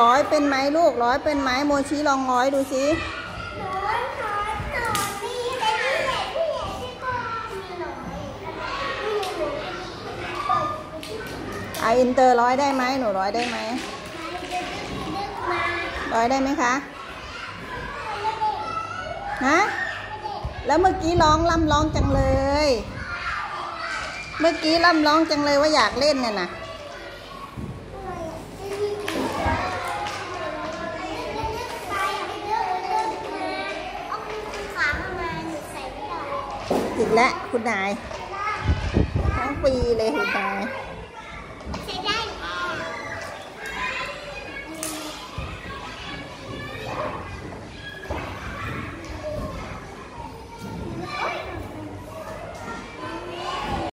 ร้อยเป็นไหมลูกร้อยเป็นไหมโมชิลองร้อยดูสิไออินเตอร์ร้อยได้ไหมหนูร้อยได้ไหมร้อยได้ไหมคะฮะแล้วเมื่อกี้ร้องล่ำร้องจังเลย เมื่อกี้ล่ำร้องจังเลยว่าอยากเล่นเนี่ยนะ อีกแล้วคุณนาย ทั้งปีเลยคุณนาย